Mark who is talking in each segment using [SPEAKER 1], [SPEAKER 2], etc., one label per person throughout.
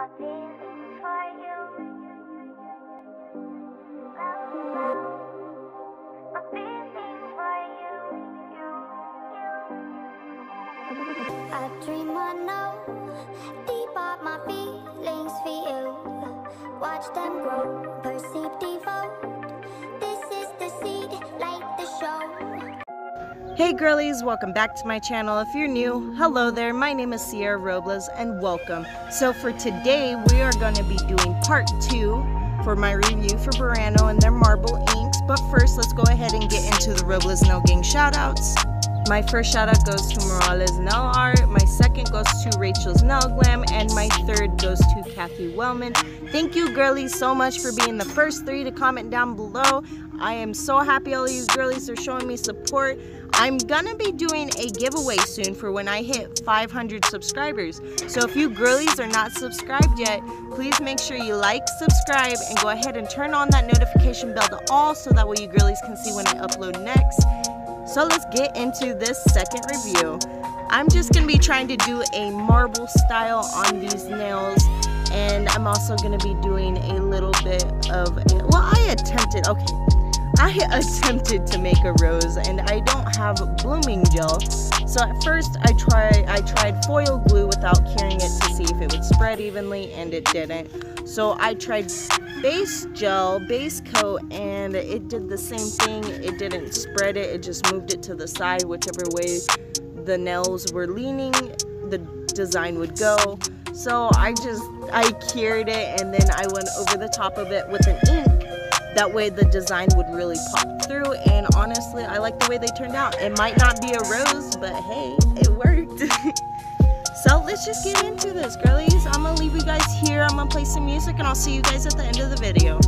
[SPEAKER 1] I dream I know deep my feelings for you. Watch them grow, perceive devote.
[SPEAKER 2] Hey girlies, welcome back to my channel. If you're new, hello there. My name is Sierra Robles and welcome. So for today, we are going to be doing part two for my review for Burano and their marble inks. But first, let's go ahead and get into the Robles Nail Gang shoutouts. My first shoutout goes to Morales Nail Art, my second goes to Rachel's Nail Glam, and my third goes to Kathy Wellman. Thank you, girlies, so much for being the first three to comment down below. I am so happy all you girlies are showing me support. I'm gonna be doing a giveaway soon for when I hit 500 subscribers. So if you girlies are not subscribed yet, please make sure you like, subscribe, and go ahead and turn on that notification bell to all so that way you girlies can see when I upload next. So let's get into this second review. I'm just to be trying to do a marble style on these nails and I'm also to be doing a little bit of, well I attempted, okay, I attempted to make a rose and I don't have blooming gel. So at first I try I tried foil glue without curing it to see if it would spread evenly and it didn't. So I tried base gel, base coat and it did the same thing. It didn't spread it, it just moved it to the side whichever way the nails were leaning, the design would go. So I just I cured it and then I went over the top of it with an ink that way the design would really pop through and honestly I like the way they turned out. It might not be a rose but hey it worked. so let's just get into this girlies. I'm gonna leave you guys here. I'm gonna play some music and I'll see you guys at the end of the video.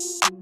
[SPEAKER 2] All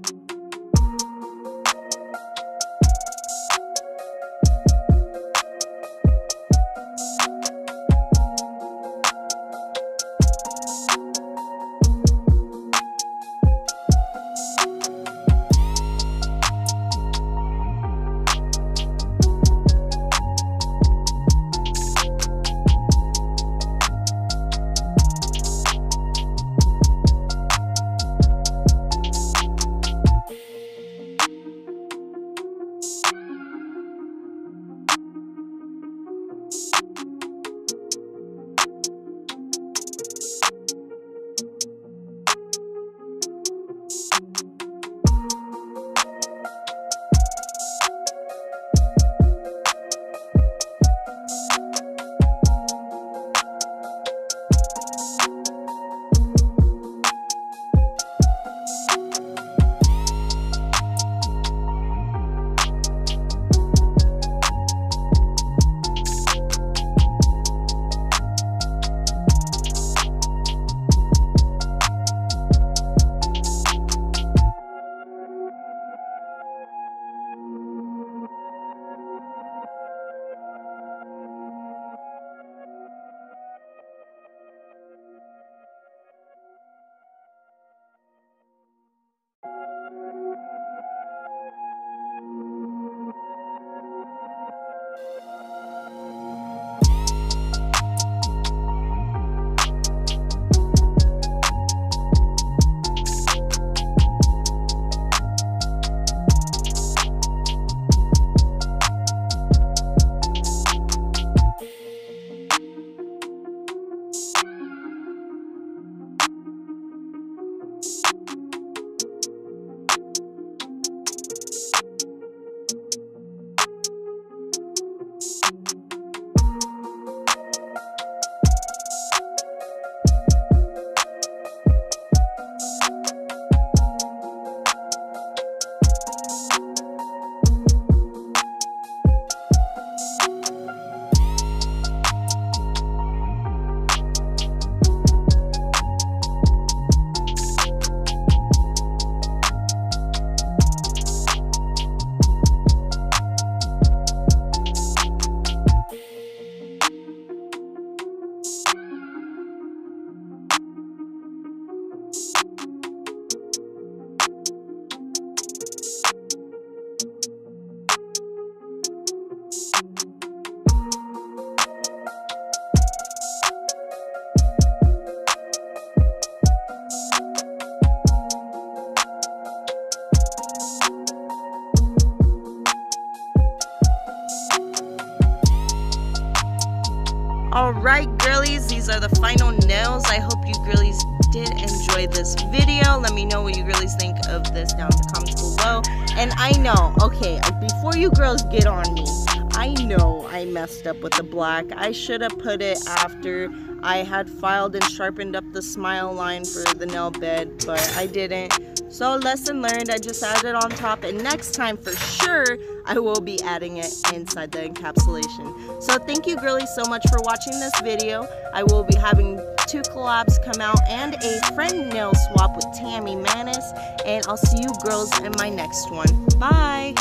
[SPEAKER 2] are the final nails. I hope you girlies did enjoy this video. Let me know what you girlies think of this down in the comments below. And I know, okay, before you girls get on me, I know I messed up with the black. I should have put it after I had filed and sharpened up the smile line for the nail bed, but I didn't. So lesson learned, I just added on top and next time for sure, I will be adding it inside the encapsulation. So thank you girlies so much for watching this video. I will be having two collabs come out and a friend nail swap with Tammy Manis and I'll see you girls in my next one. Bye!